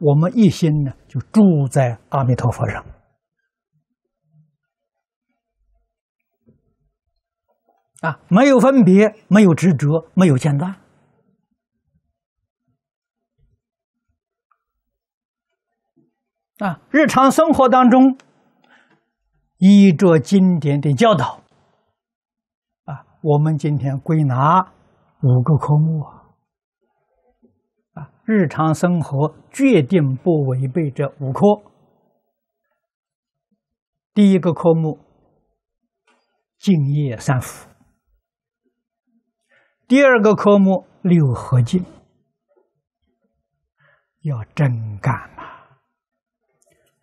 我们一心呢就住在阿弥陀佛上，啊，没有分别，没有执着，没有间断，啊，日常生活当中依着经典的教导，啊，我们今天归纳五个科目啊。日常生活决定不违背这五科。第一个科目，敬业三福；第二个科目，六合敬，要真干嘛？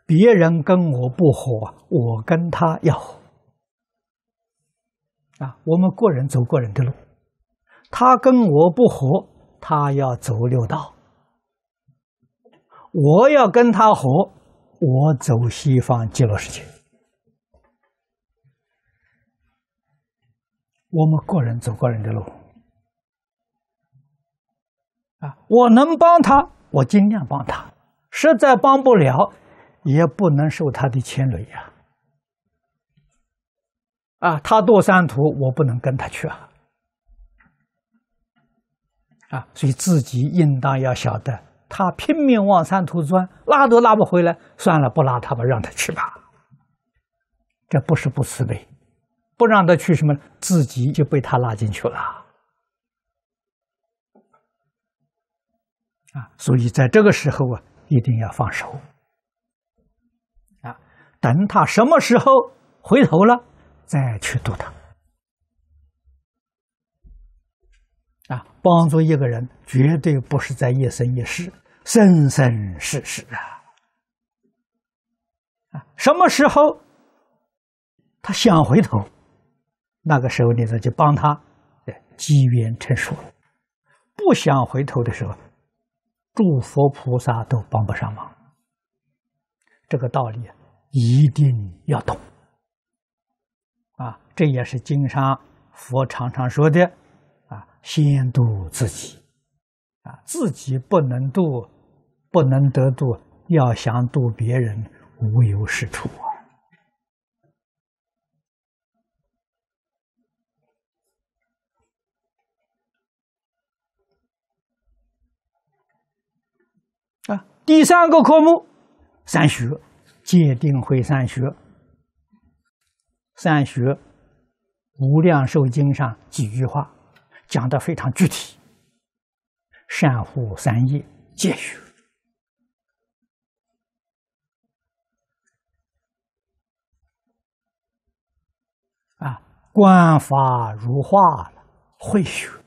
别人跟我不和，我跟他要啊！我们个人走个人的路，他跟我不和，他要走六道。我要跟他和，我走西方极乐世界。我们个人走个人的路啊！我能帮他，我尽量帮他；实在帮不了，也不能受他的牵累呀。啊，他堕三途，我不能跟他去啊！啊，所以自己应当要晓得。他拼命往山头钻，拉都拉不回来，算了，不拉他吧，让他去吧。这不是不慈悲，不让他去什么，自己就被他拉进去了。啊，所以在这个时候啊，一定要放手。啊，等他什么时候回头了，再去度他。啊，帮助一个人，绝对不是在一生一世。生生世世啊！啊，什么时候他想回头，那个时候你再去帮他，机缘成熟了；不想回头的时候，诸佛菩萨都帮不上忙。这个道理一定要懂啊！这也是经上佛常常说的啊：先度自己啊，自己不能度。不能得度，要想度别人，无有是处啊！啊，第三个科目，三学，界定会三学，三学，无量寿经上几句话讲的非常具体，善护三业，戒学。啊，观法如画了，会学；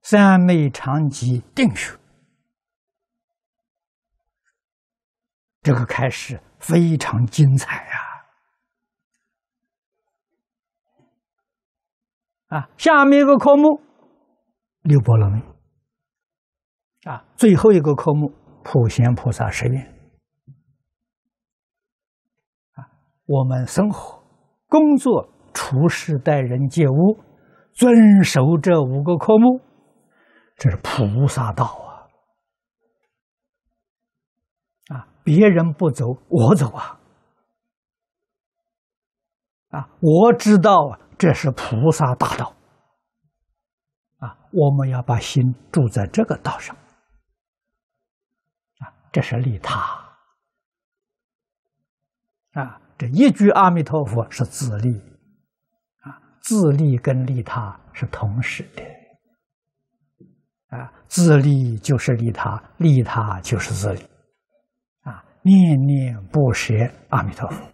三昧长寂定学。这个开始非常精彩呀！啊，下面一个科目六波罗蜜，啊，最后一个科目普贤菩萨实愿。啊，我们生活。工作、处事、待人接物，遵守这五个科目，这是菩萨道啊！啊，别人不走，我走啊！啊，我知道啊，这是菩萨大道啊！我们要把心住在这个道上啊，这是利他啊！这一句阿弥陀佛是自利，啊，自利跟利他是同时的，啊，自利就是利他，利他就是自利，啊，念念不舍阿弥陀佛。